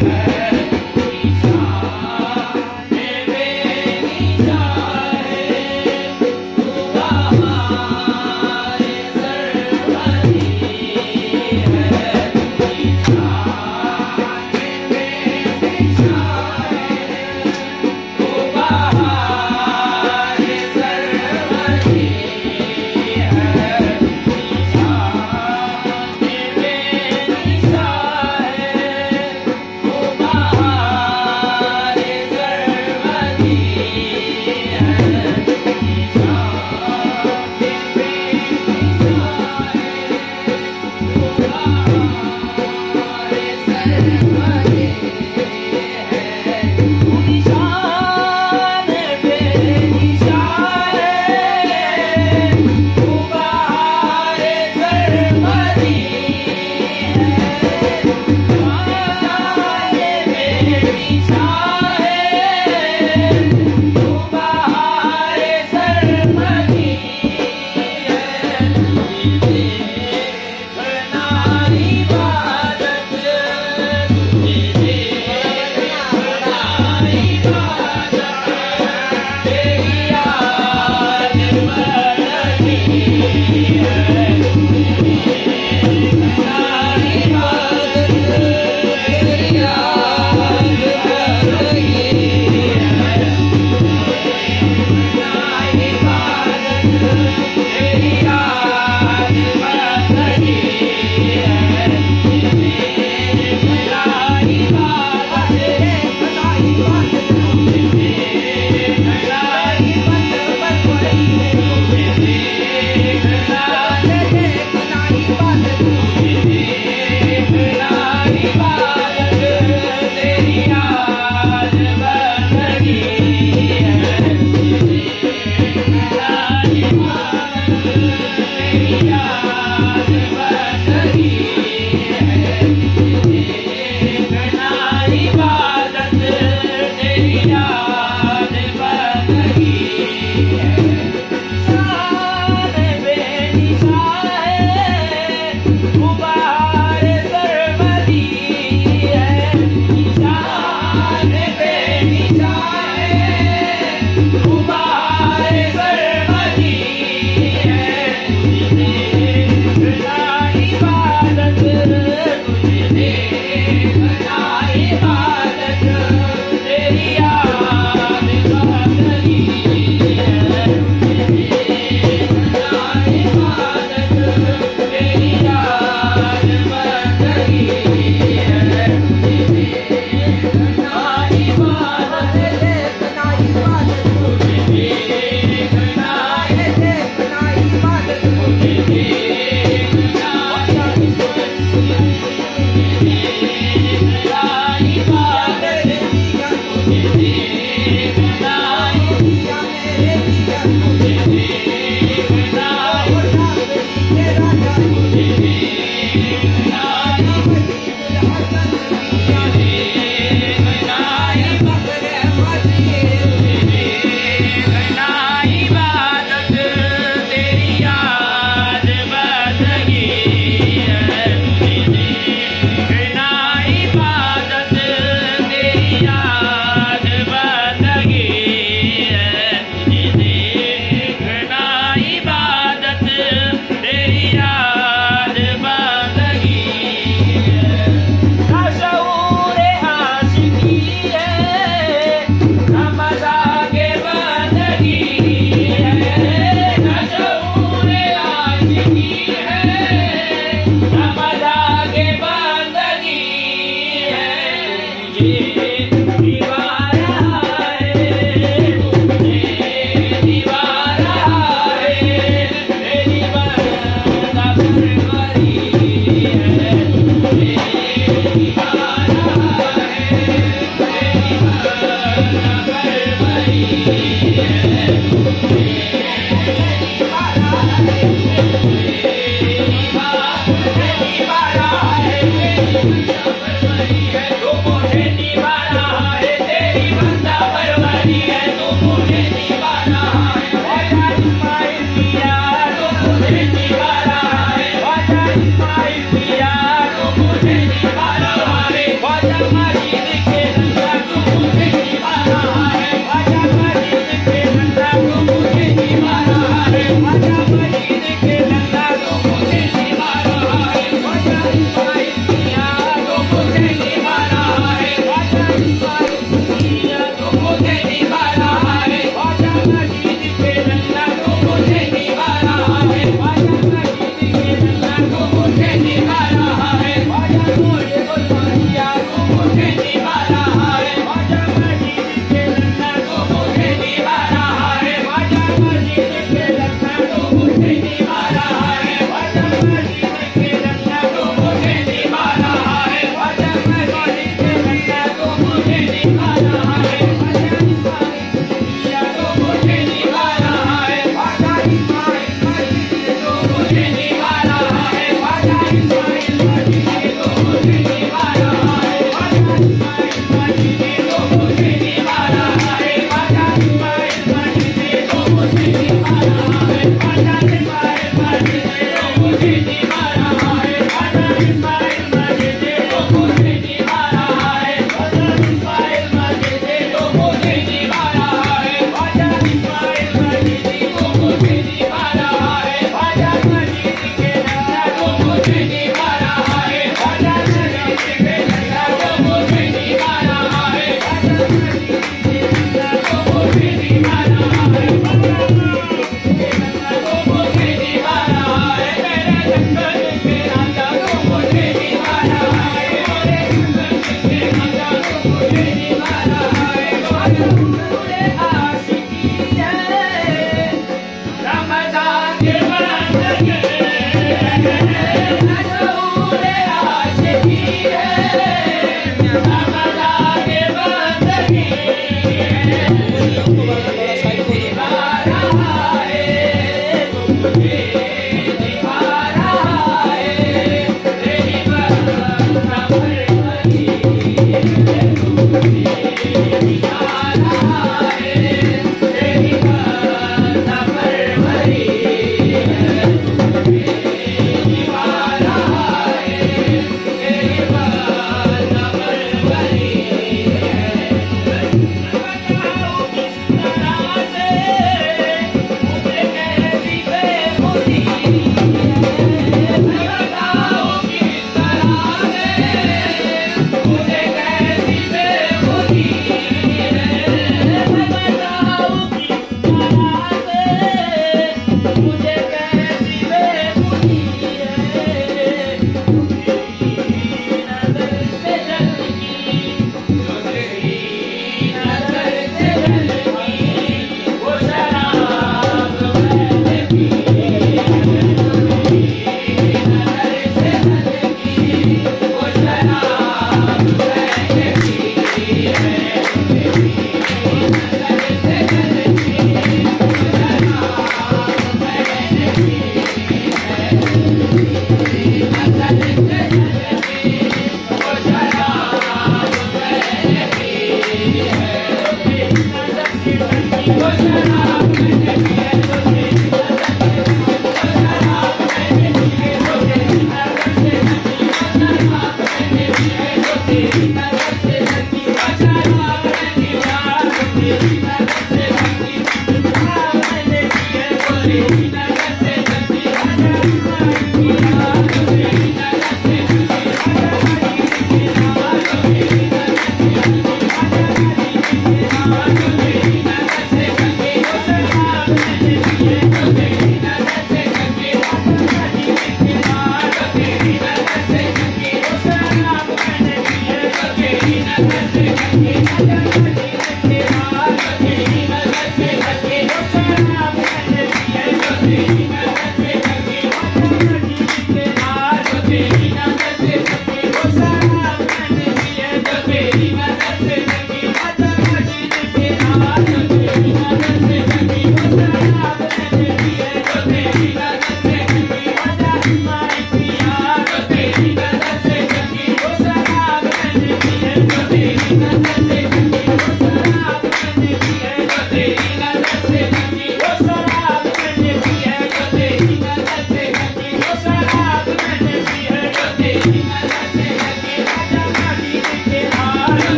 Bye.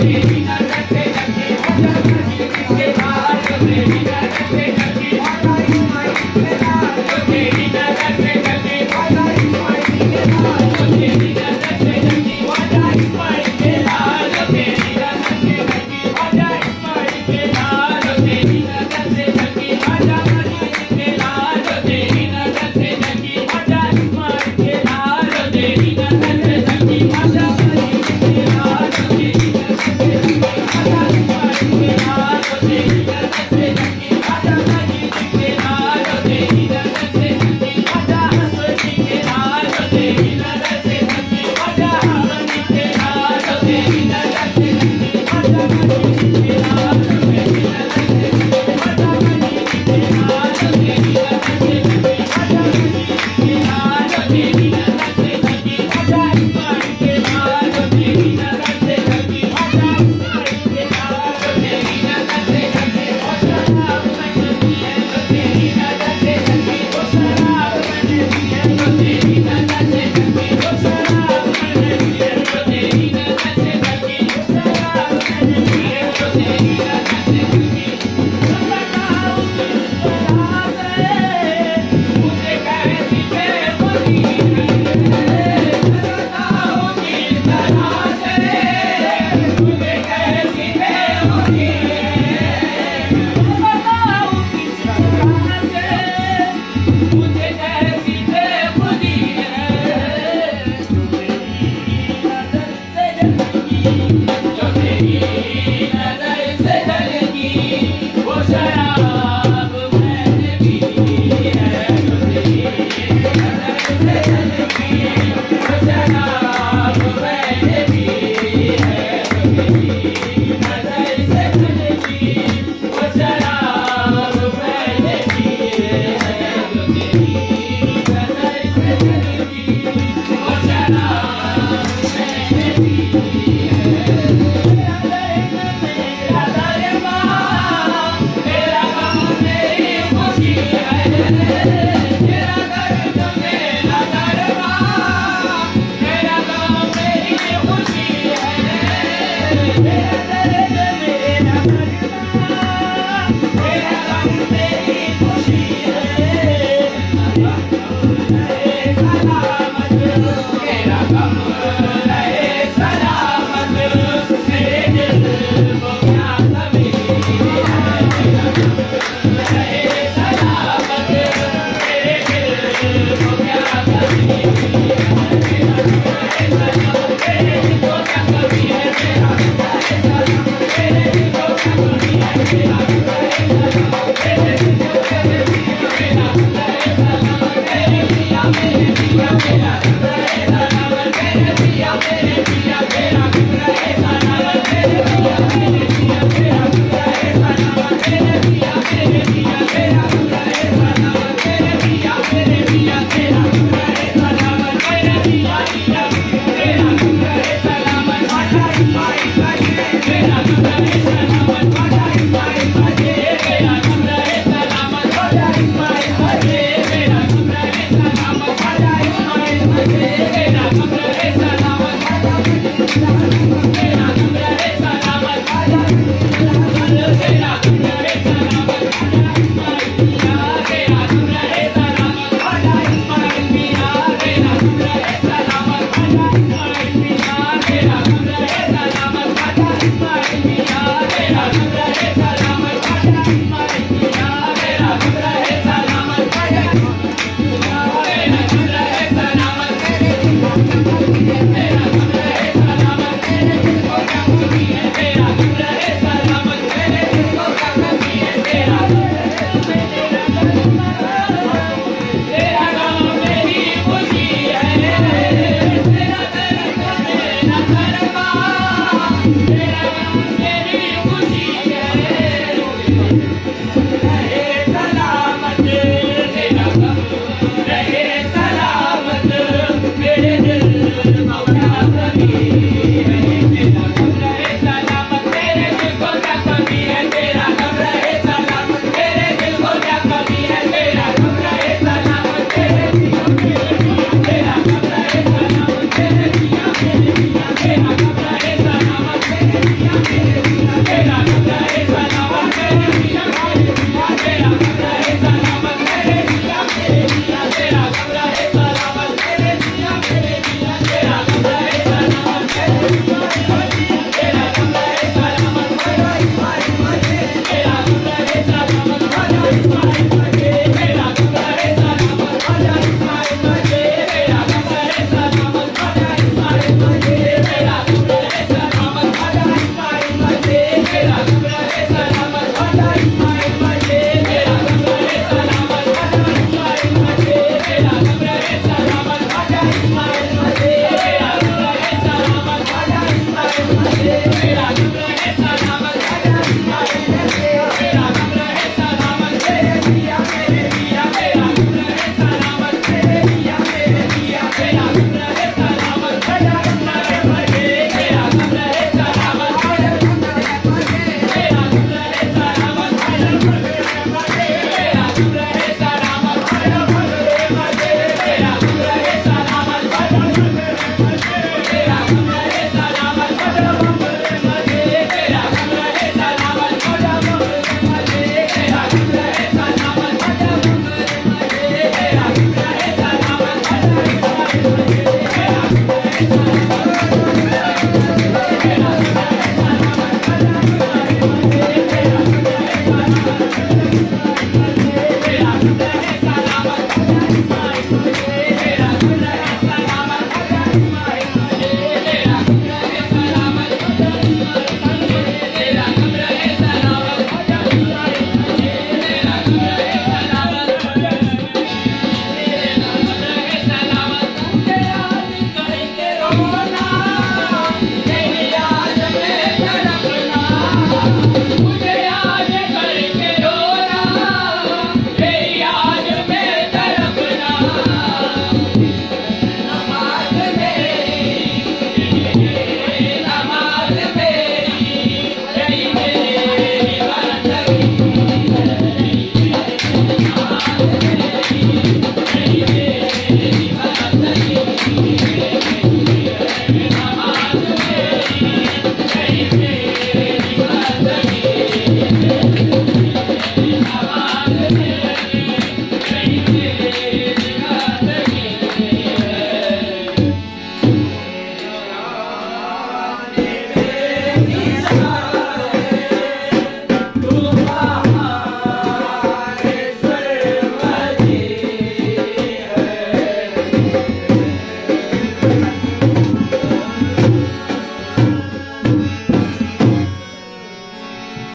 Happy